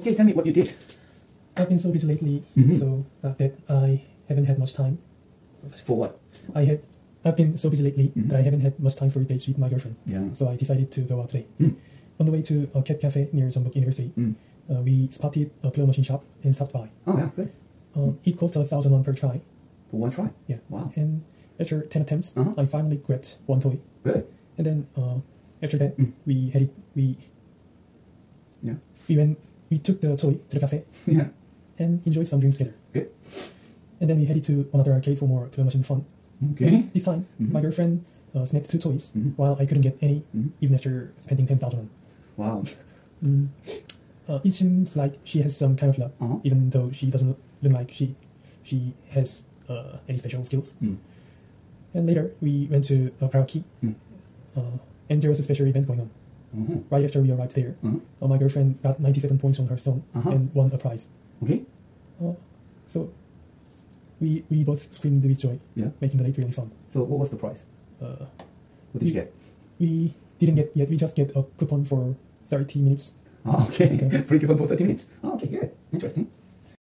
Okay, tell me what you did. I've been so busy lately, Mhm. so uh, that I haven't had much time. For what? I have I've been so busy lately Mhm. that I haven't had much time for dates with my girlfriend. Yeah. So I decided to go out today. Mm. On the way to a cat cafe near Jeonbuk University, Mm. uh, we spotted a claw machine shop and stopped by. Oh, yeah, good. Um, it cost a thousand won per try, For one try. Yeah. Wow. and after ten attempts, Uh-huh. I finally grabbed one toy. Good. And then uh, after that, Mm. we had it. We Yeah. we went. We took the toy to the cafe Yeah. and enjoyed some drinks together. Good. And then we headed to another arcade for more claw machine fun. Okay. This time, Mhm. my girlfriend uh, snagged two toys Mhm. while I couldn't get any, Mhm. even after spending 10,000 Wow. mm. uh, It seems like she has some kind of luck, Uh-huh. even though she doesn't look like she she has uh, any special skills. Mm. And later, we went to a karaoke, Mm. uh, and there was a special event going on. Uh-huh. Right after we arrived there, Uh-huh. uh, my girlfriend got 97 points on her song Uh-huh. and won a prize. Okay. Uh, so we we both screamed with joy, Yeah. making the date really fun. So what was the prize? Uh, What did you get? we didn't get yet. We just get a coupon for 30 minutes. Oh, okay. Free coupon for 30 minutes. Oh, okay, good. Interesting.